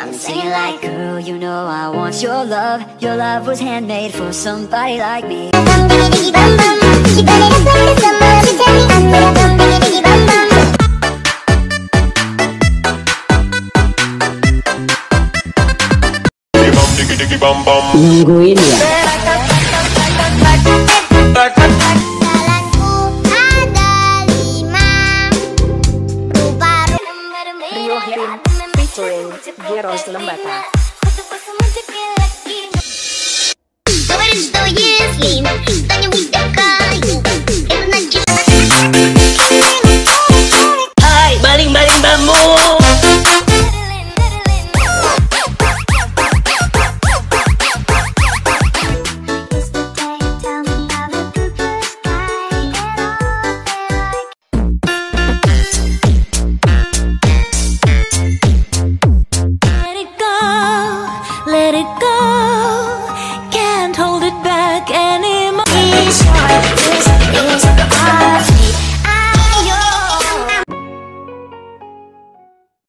I'm singing like, girl, you know I want your love. Your love was handmade for somebody like me. Diggy bum, diggy diggy bum bum. Nungguin ya? Ada lima Rupa-rupa Rio Hirin featuring Geros Lembata. It go. Can't hold it back any